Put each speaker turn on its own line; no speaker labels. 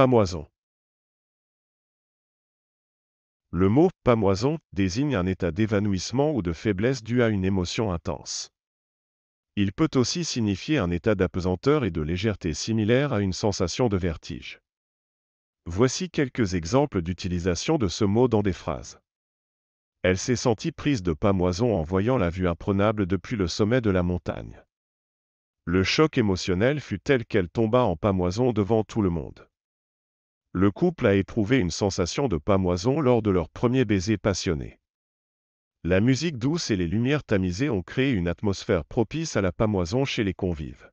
Pamoison. Le mot pamoison désigne un état d'évanouissement ou de faiblesse dû à une émotion intense. Il peut aussi signifier un état d'apesanteur et de légèreté similaire à une sensation de vertige. Voici quelques exemples d'utilisation de ce mot dans des phrases. Elle s'est sentie prise de pamoison en voyant la vue imprenable depuis le sommet de la montagne. Le choc émotionnel fut tel qu'elle tomba en pamoison devant tout le monde. Le couple a éprouvé une sensation de pamoison lors de leur premier baiser passionné. La musique douce et les lumières tamisées ont créé une atmosphère propice à la pamoison chez les convives.